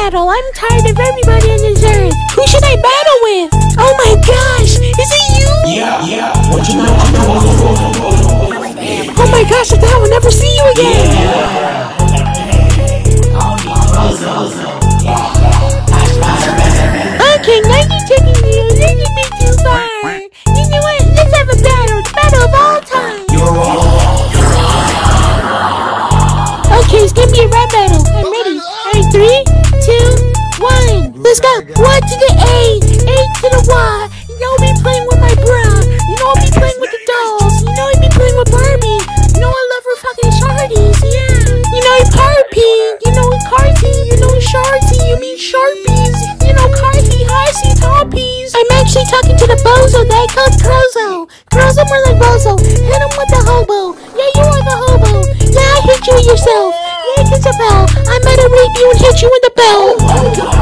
battle. I'm tired of everybody on this earth. Who should I battle with? Oh my gosh, is it you? Yeah, yeah. What you know? Oh my gosh, I thought I would never see you again. Yeah. Okay, now you're taking me a little bit too far. You know what? Let's have a battle. The battle of all time. You're Okay, it's gonna be a rap battle. I'm ready. 1 to the 8, 8 to the Y. You know I be playing with my brown. You know I be playing with the dolls. You know I be playing with Barbie. You know I love her fucking shardies, yeah. You know Carpy, you know Carty, you know Sharty, you mean Sharpies. You know Carty, Hicey, Toppies. I'm actually talking to the bozo that I called Crozo. Crozo more like bozo. Hit him with the hobo. Yeah, you are the hobo. Yeah, I hit you yourself. Yeah, it's a bell. I'm gonna rape you and hit you with the bell. Oh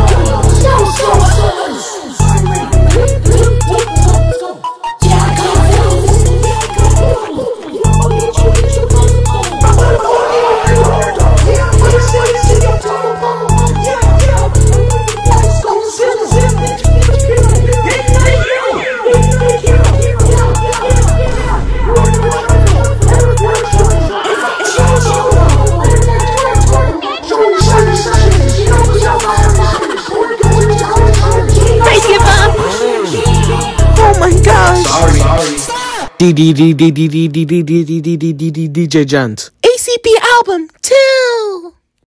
DJ Jent. ACP album two.